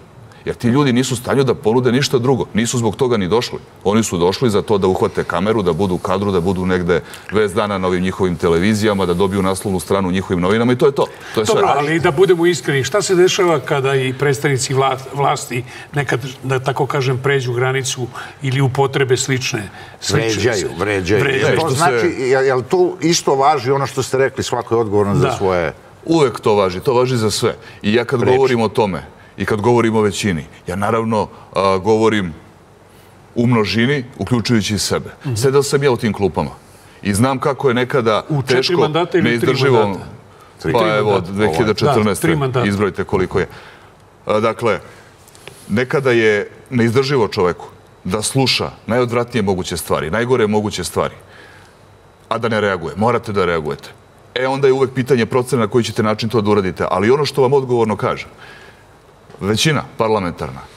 Jer ti ljudi nisu stanju da ponude ništa drugo. Nisu zbog toga ni došli. Oni su došli za to da uhvate kameru, da budu u kadru, da budu negde vez dana na ovim njihovim televizijama, da dobiju naslovnu stranu u njihovim novinama i to je to. To je sve. Dobro, ali da budemo iskreni, šta se dešava kada i predstavnici vla- vlasti nekad, da tako kažem, pređu granicu ili upotrebe slične? slične Vređaju, vređaju. vređaju. To što znači, jel, to isto važi ono što ste rekli, svako je odgovoran za svoje... Uvek to važi, to važi za sve. I ja kad govorim o tome i kad govorim o većini, ja naravno a, govorim u množini, uključujući sebe. Sedao sam ja u tim klupama i znam kako je nekada U teško, tri neizdrživo... mandata? Tri Pa evo, od mandata. 2014. Da, tri mandata. izbrojite koliko je. A, Dakle, nekada je neizdrživo čoveku da sluša najodvratnije moguće stvari, najgore moguće stvari, a da ne reaguje. Morate da reagujete. E, onda je uvek pitanje procena na koji ćete način to da uradite. Ali ono što vam odgovorno kažem, većina parlamentarna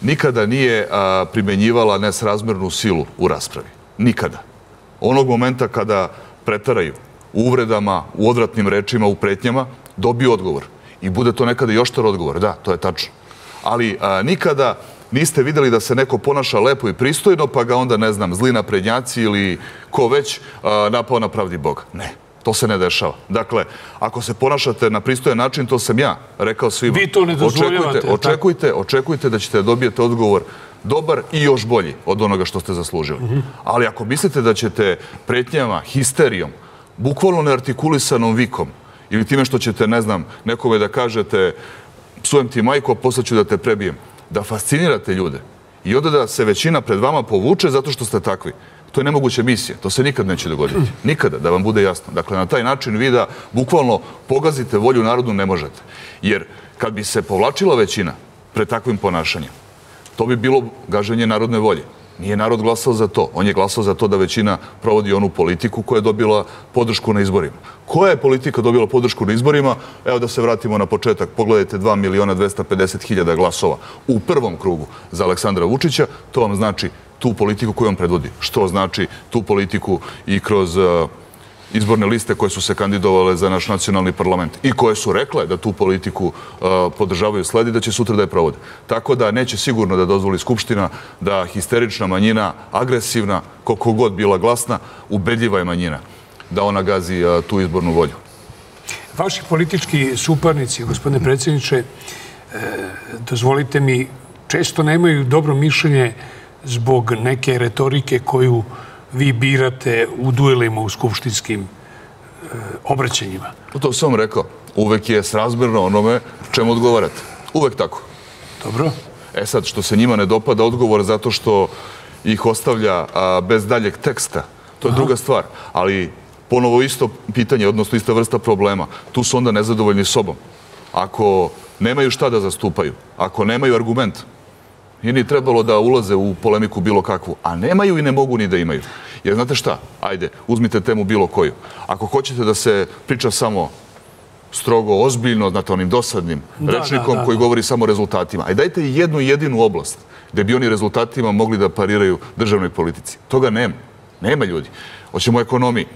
nikada nije a, primenjivala nesrazmernu silu u raspravi. Nikada. Onog momenta kada pretaraju u uvredama, u odvratnim rečima, u pretnjama, dobiju odgovor. I bude to nekada još tar odgovor. Da, to je tačno. Ali a, nikada niste videli da se neko ponaša lepo i pristojno, pa ga onda, ne znam, zli naprednjaci ili ko već a, napao na pravdi Boga. Ne. To se ne dešava. Dakle, ako se ponašate na pristojan način, to sam ja rekao svima. Vi to ne dozvoljavate, Očekujte, očekujte, očekujte da ćete dobijete odgovor dobar i još bolji od onoga što ste zaslužili. Ali ako mislite da ćete pretnjama, histerijom, bukvalno neartikulisanom vikom ili time što ćete, ne znam, nekome da kažete psujem ti majko, a posle ću da te prebijem, da fascinirate ljude i onda da se većina pred vama povuče zato što ste takvi, to je nemoguća misija. To se nikad neće dogoditi. Nikada, da vam bude jasno. Dakle, na taj način vi da bukvalno pogazite volju narodu ne možete. Jer kad bi se povlačila većina pred takvim ponašanjem, to bi bilo gaženje narodne volje. Nije narod glasao za to. On je glasao za to da većina provodi onu politiku koja je dobila podršku na izborima. Koja je politika dobila podršku na izborima? Evo da se vratimo na početak. Pogledajte 2 miliona 250 hiljada glasova u prvom krugu za Aleksandra Vučića. To vam znači tu politiku koju on predvodi. Što znači tu politiku i kroz uh, izborne liste koje su se kandidovale za naš nacionalni parlament i koje su rekle da tu politiku uh, podržavaju sledi, da će sutra da je provode. Tako da neće sigurno da dozvoli Skupština da histerična manjina, agresivna, koliko god bila glasna, ubedljiva je manjina, da ona gazi uh, tu izbornu volju. Vaši politički suparnici, gospodine predsjedniče, uh, dozvolite mi, često nemaju dobro mišljenje zbog neke retorike koju vi birate u duelima u skupštinskim e, obraćanjima. To sam vam rekao. Uvek je srazmerno onome čemu odgovarate. Uvek tako. Dobro? E sad, što se njima ne dopada odgovor zato što ih ostavlja a, bez daljeg teksta, to je druga stvar. Ali ponovo isto pitanje, odnosno ista vrsta problema. Tu su onda nezadovoljni sobom. Ako nemaju šta da zastupaju, ako nemaju argument, nije ni trebalo da ulaze u polemiku bilo kakvu, a nemaju i ne mogu ni da imaju. Jer znate šta? Ajde, uzmite temu bilo koju. Ako hoćete da se priča samo strogo, ozbiljno, znate, onim dosadnim Da, rečnikom da, da, koji govori samo o rezultatima. Aj dajte jednu jedinu oblast gde bi oni rezultatima mogli da pariraju državnoj politici. Toga nema. Nema ljudi. Hoćemo o ekonomiji.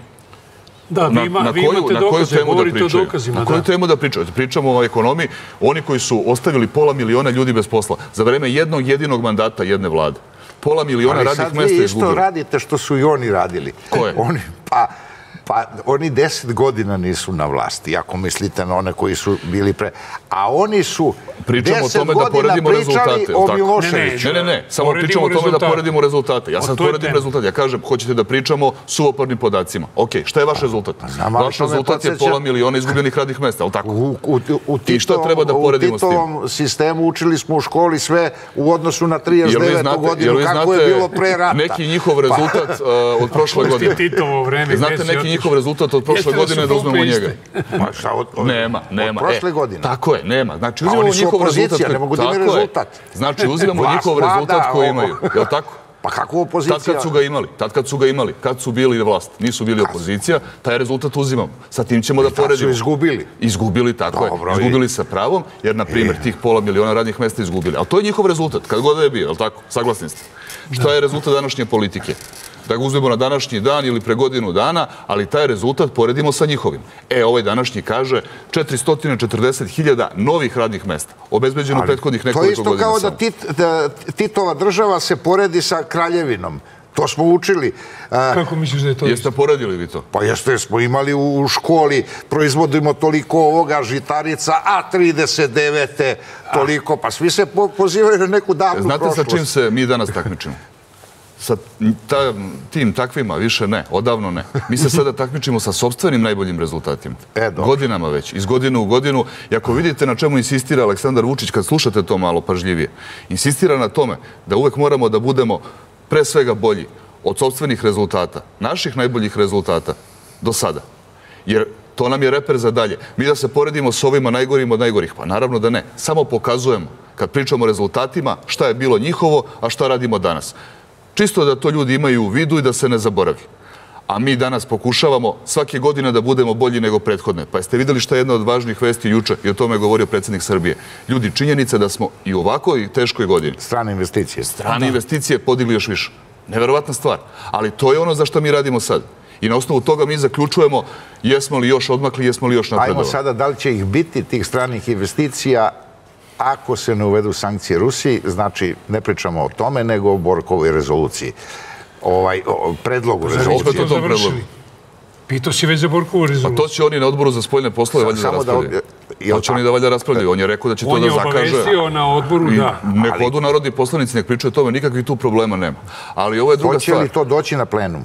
Da, vi, ima, vi imate dokaze, govorite o dokazima. Na koju da. temu da pričaju? Pričamo o ekonomiji. Oni koji su ostavili pola miliona ljudi bez posla za vreme jednog jedinog mandata jedne vlade. Pola miliona Ali radnih sad mesta vi je isto izgubili. radite što su i oni radili. Ko je? Oni, pa, Pa oni deset godina nisu na vlasti, ako mislite na one koji su bili pre... A oni su Pričamo o deset tome da godina poredimo pričali rezultate. o? Miloševiću. Ne, ne, ne, samo Poredimo pričamo o tome da poredimo rezultate. Ja sad to je poredim rezultate. Ja kažem, hoćete da pričamo suvoparnim podacima. Ok, šta je vaš rezultat? znam, ali Vaš rezultat je pola miliona izgubljenih radnih mesta, ali tako? U, u, u, I šta treba da poredimo u s tim? Titovom sistemu učili smo u školi sve u odnosu na Jel vi 39. znate, godinu, kako je bilo pre rata. neki njihov rezultat uh, od prošle godine? Titovo vreme. Znate neki? Njihov rezultat od prošle godine da uzmemo njega? Pa šta od, od- Nema, nema. Od prošle E, godine. Tako je, nema. Znači, A uzimamo oni su njihov opozicija, rezultat. ne mogu da imaju je. rezultat. Znači, uzimamo njihov rezultat koji imaju. Je li tako? Pa kako opozicija? Tad kad su ga imali, tad kad su ga imali, kad su bili vlast, nisu bili opozicija, taj rezultat uzimamo. Sa tim ćemo da Tad su poredimo. izgubili. Izgubili, tako Dobro, je. i- Izgubili sa pravom, jer, na primjer, tih pola miliona radnih mesta izgubili. Ali to je njihov rezultat, kad god je bio, je li tako? Saglasni ste. Šta je rezultat današnje politike? Da ga uzmemo na današnji dan ili pre godinu dana, ali taj rezultat poredimo sa njihovim. E, ovaj današnji kaže 440.000 novih radnih mesta, obezbeđeno u prethodnih To je nekoliko isto godina. kao da, samo. tit, da Titova država se poredi sa kraljevinom. To smo učili. Kako misliš da je to? Jeste poredili vi to? Pa jeste, smo imali u školi, proizvodimo toliko ovoga žitarica, a 39. toliko, pa svi se po, pozivaju na neku davnu Znate sa prošlost. čim se mi danas takmičimo? (laughs) Sa ta, tim takvima više ne, odavno ne. Mi se sada takmičimo sa sobstvenim najboljim rezultatima. E, dobro. Godinama već, iz godine u godinu. I ako vidite na čemu insistira Aleksandar Vučić, kad slušate to malo pažljivije, insistira na tome da uvek moramo da budemo pre svega bolji od sobstvenih rezultata, naših najboljih rezultata do sada. Jer to nam je reper za dalje. Mi da se poredimo s ovima najgorim od najgorih, pa naravno da ne. Samo pokazujemo, kad pričamo o rezultatima, šta je bilo njihovo, a šta radimo danas. Čisto da to ljudi imaju u vidu i da se ne zaboravi. A mi danas pokušavamo svake godine da budemo bolji nego prethodne. Pa jeste videli šta je jedna od važnih vesti juče i o tome je govorio predsjednik Srbije. Ljudi, činjenica da smo i u ovakoj teškoj godini Strane investicije. strane investicije podigli još više. Neverovatna stvar. Ali to je ono za što mi radimo sad. I na osnovu toga mi zaključujemo jesmo li još odmakli, jesmo li još Ajmo napredovali. sada, da li će ih biti, tih stranih investicija, ako se ne uvedu sankcije Rusiji, znači ne pričamo o tome, nego o Borkovoj rezoluciji. Ovaj, o, predlogu o rezolucije. to predlogu. završili? Pitao si već za Borkovu Pa rezoluciju. to će oni na odboru za spoljne poslove valjda da Samo da raspravljaju. ob- jel To će oni da valjda raspravljaju. On je rekao da će to On da je zakaže. obavestio na odboru, I da. nek odu narodni poslanici, nek pričaju o tome, nikakvih tu problema nema. Ali ovo je druga Hoće stvar. li to doći na plenum?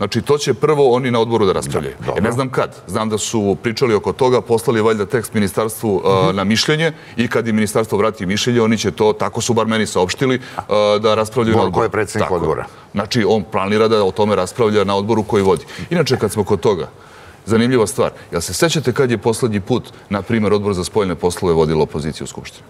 Znači, to će prvo oni na odboru da raspravljaju. Da. Ja ne znam kad. Znam da su pričali oko toga, poslali valjda tekst ministarstvu uh, na mišljenje i kad im ministarstvo vrati mišljenje, oni će to, tako su bar meni saopštili, uh, da raspravljaju na Borko odboru. je predsjednik Tako odbora. Znači, on planira da o tome raspravlja na odboru koji vodi. Inače, kad smo kod toga, zanimljiva stvar. Jel se sećate kad je poslednji put, na primjer, odbor za spoljne poslove vodila opoziciju u Skupštini?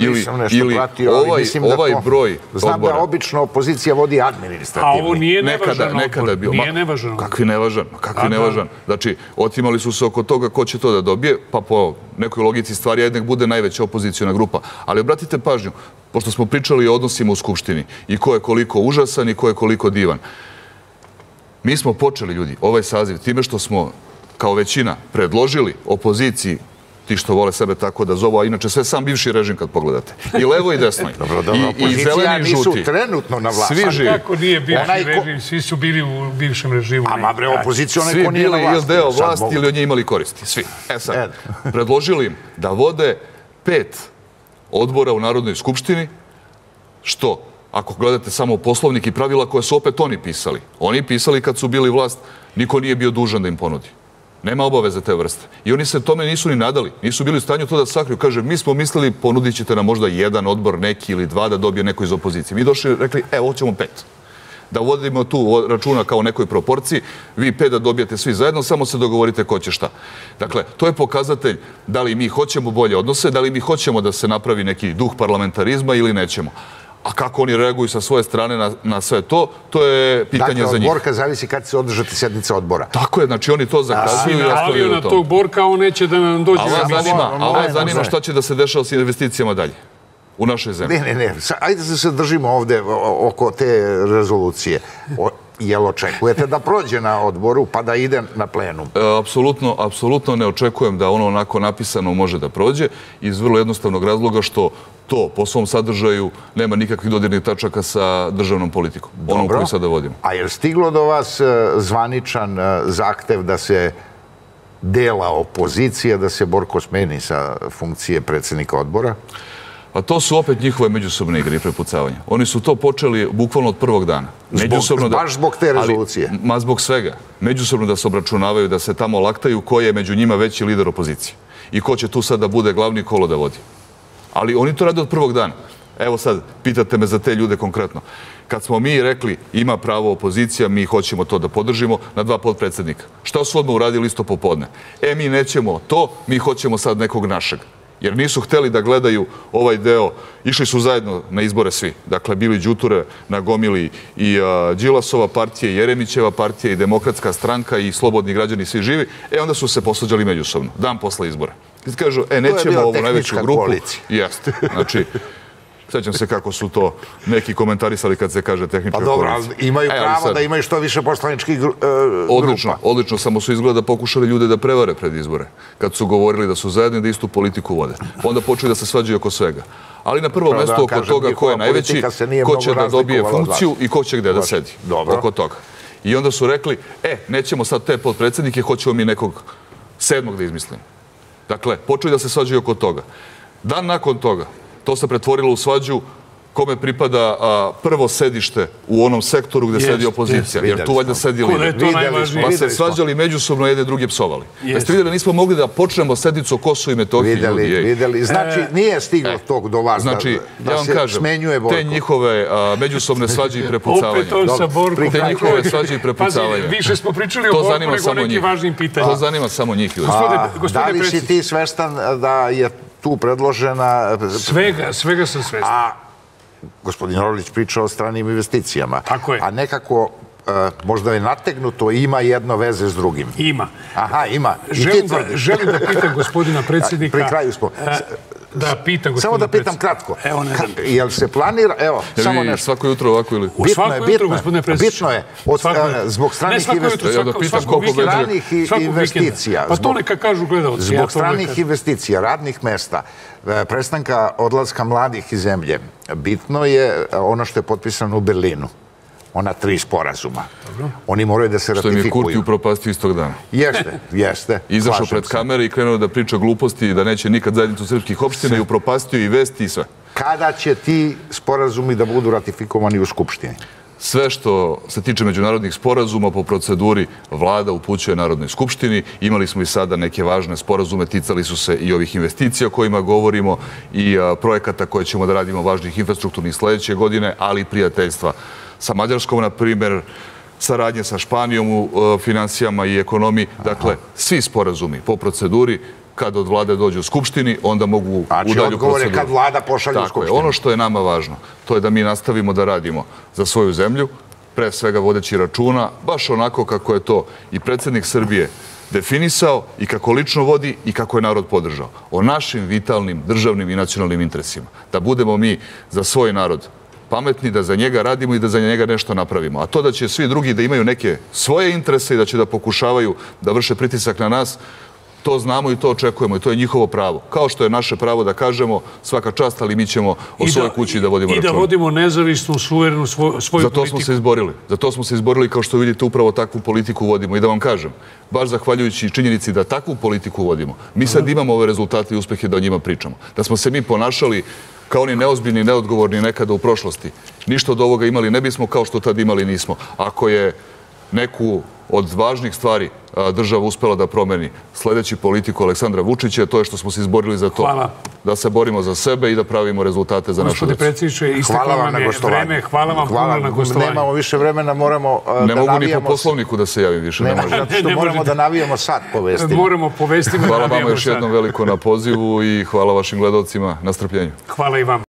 Ili- Nisam nešto ili pratio, ali ovaj- mislim da ovaj to- broj Znam odbora- da obično opozicija vodi A administrativni. ovo nije nekada, nevažan nekada je odbor. bio. Nije nevažan odbor. Kakvi nevažan, kakvi A, da. nevažan. Znači, otimali su se oko toga ko će to da dobije, pa po nekoj logici stvari, nek bude najveća opozicijona grupa. Ali obratite pažnju, pošto smo pričali o odnosima u Skupštini i ko je koliko užasan i ko je koliko divan. Mi smo počeli, ljudi, ovaj saziv, time što smo kao većina predložili opoziciji ti što vole sebe tako da zovu, a inače sve sam bivši režim kad pogledate. I levo i desno. (laughs) Dobro, dobro, I, i zeleni i nisu žuti. trenutno na vlasti. Svi živi. Kako nije bivši Onaj ko- režim, svi su bili u bivšem režimu. A ma bre, opozicija onaj Svi ko nije na bili ili vlasti. deo vlasti mogu- ili od nje imali koristi. Svi. E sad, E. (laughs) predložili im da vode pet odbora u Narodnoj skupštini, što, ako gledate samo poslovnik i pravila koje su opet oni pisali, oni pisali kad su bili vlast, niko nije bio dužan da im ponudi. Nema obaveza te vrste. I oni se tome nisu ni nadali. Nisu bili u stanju to da sakriju. Kaže, mi smo mislili, ponudit ćete nam možda jedan odbor, neki ili dva, da dobije neko iz opozicije. Mi došli i rekli, evo, hoćemo pet da vodimo tu računa kao nekoj proporciji, vi pet da dobijete svi zajedno, samo se dogovorite ko će šta. Dakle, to je pokazatelj da li mi hoćemo bolje odnose, da li mi hoćemo da se napravi neki duh parlamentarizma ili nećemo. A kako oni reaguju sa svoje strane na, na sve to, to je pitanje Dakle, za od njih. Borka zavisi kad će se održati sjednica odbora. Tako je, znači oni to zakazuju i najavio raspravljaju na o tom. tog Borka, on neće da nam dođe. A vas na zanima, a ovo- vas zanima šta će da se dešava s investicijama dalje u našoj zemlji. Ne, ne, ne. Ajde da se držimo ovde oko te rezolucije. O, jel očekujete da prođe na odboru pa da ide na plenum? E, apsolutno, apsolutno ne očekujem da ono onako napisano može da prođe iz vrlo jednostavnog razloga što to po svom sadržaju nema nikakvih dodirnih tačaka sa državnom politikom. Onom koju sada vodimo. A je li stiglo do vas e, zvaničan e, zahtev da se dela opozicija, da se Borko smeni sa funkcije predsjednika odbora? Pa to su opet njihove međusobne igre i prepucavanja. Oni su to počeli bukvalno od prvog dana. Zbog, baš zbog te rezolucije? Ali, ma zbog svega. Međusobno da se obračunavaju, da se tamo laktaju ko je među njima veći lider opozicije. I ko će tu sad da bude glavni kolo da vodi. Ali oni to rade od prvog dana. Evo sad, pitate me za te ljude konkretno. Kad smo mi rekli ima pravo opozicija, mi hoćemo to da podržimo na dva podpredsednika. Šta su odmah uradili isto popodne? E, mi nećemo to, mi hoćemo sad nekog našeg jer nisu hteli da gledaju ovaj deo. Išli su zajedno na izbore svi. Dakle, bili Đuture na gomili i Đilasova partija, i Jeremićeva partija, i Demokratska stranka, i Slobodni građani, svi živi. E, onda su se posađali međusobno, dan posle izbora. I kažu, e, nećemo ovu najveću grupu. Jeste. Znači, Sećam se kako su to neki komentarisali kad se kaže tehnička koalicija. Pa dobro, ali imaju e, pravo da imaju što više poslaničkih gru, e, odlično, grupa. Odlično, samo su izgleda pokušali ljude da prevare pred izbore. Kad su govorili da su zajedni da istu politiku vode. Onda počeli da se svađaju oko svega. Ali na prvo mesto oko toga ko je najveći, ko će da dobije funkciju i ko će gde da sedi. Dobro. Oko toga. I onda su rekli, e, nećemo sad te podpredsednike, hoćemo mi nekog sedmog da izmislimo. Dakle, počeli da se svađaju oko toga. Dan nakon toga, to se pretvorilo u svađu kome pripada prvo sedište u onom sektoru gde sedi opozicija. Jer tu valjda sedi lider. Pa se svađali međusobno, jedne druge psovali. Jeste vidjeli, nismo mogli da počnemo sednicu o Kosovo i Metohiji. Vidjeli, vidjeli. Znači, e, nije stiglo e, tog do vas znači, da se smenjuje Borko. Te njihove međusobne svađe i (laughs) prepucavanje. Opet on sa Borkom. Te njihove svađe i prepucavanje. Pazi, više smo pričali o Borku nego o nekim važnim pitanjima. To zanima samo njih. Da li si ti svestan da je tu predložena... Svega, svega sam svestan. A gospodin Orlić priča o stranim investicijama. Tako je. A nekako e, možda je nategnuto, ima jedno veze s drugim. Ima. Aha, ima. Želim da, želim da pitam gospodina (laughs) predsjednika... Pri kraju smo. E, da pitam Samo da pitam kratko. Evo, ne znam. Jel se planira... Evo, samo nešto. Svako jutro ovako ili... U svako bitno jutro, gospodine predsjedniče. Bitno je. Od, zbog stranih investicija. Da pitam koliko stranih investicija. Pa to neka kažu gledalci. Zbog stranih investicija, radnih mesta, e, prestanka odlaska mladih iz zemlje, bitno je ono što je potpisano u Berlinu ona tri sporazuma. Oni moraju da se ratifikuju. Što im je Kurti upropastio istog dana. Jeste, jeste. (laughs) Izašao pred kamere i krenuo da priča gluposti i da neće nikad zajednicu srpskih opština i upropastio i vesti i sve. Kada će ti sporazumi da budu ratifikovani u Skupštini? Sve što se tiče međunarodnih sporazuma po proceduri vlada upućuje Narodnoj skupštini. Imali smo i sada neke važne sporazume, ticali su se i ovih investicija o kojima govorimo i projekata koje ćemo da radimo važnih infrastrukturnih sljedeće godine, ali i prijateljstva sa Mađarskom, na primjer, saradnje sa Španijom u e, financijama i ekonomiji. Dakle, svi sporazumi po proceduri, kad od vlade dođe u Skupštini, onda mogu u dalju proceduru. Znači, odgovor je kad vlada pošalje u Skupštini. Ono što je nama važno, to je da mi nastavimo da radimo za svoju zemlju, pre svega vodeći računa, baš onako kako je to i predsjednik Srbije definisao i kako lično vodi i kako je narod podržao. O našim vitalnim državnim i nacionalnim interesima. Da budemo mi za svoj narod pametni da za njega radimo i da za njega nešto napravimo. A to da će svi drugi da imaju neke svoje interese i da će da pokušavaju da vrše pritisak na nas, to znamo i to očekujemo i to je njihovo pravo. Kao što je naše pravo da kažemo svaka čast, ali mi ćemo o svojoj kući da vodimo račun. I da vodimo nezavisnu, suverenu svoju politiku. Za to smo se izborili. Za to smo se izborili kao što vidite upravo takvu politiku vodimo. I da vam kažem, baš zahvaljujući činjenici da takvu politiku vodimo, mi sad imamo ove rezultate i uspehe da o njima pričamo. Da smo se mi ponašali kao oni neozbiljni neodgovorni nekada u prošlosti. Ništa od ovoga imali ne bismo kao što tad imali nismo. Ako je neku od važnih stvari država uspela da promeni sljedeći politiku Aleksandra Vučića, to je što smo se izborili za to da se borimo za sebe i da pravimo rezultate za našu decu. predsjedniče, isteklo vam je vreme. Hvala vam puno na gostovanje. Nemamo više vremena, moramo da navijamo... Ne mogu ni po poslovniku da se javim više. Ne što moramo da navijamo sad po vestima. Moramo po vestima Hvala vam još jednom veliko na pozivu i hvala vašim gledalcima na strpljenju. Hvala i vam.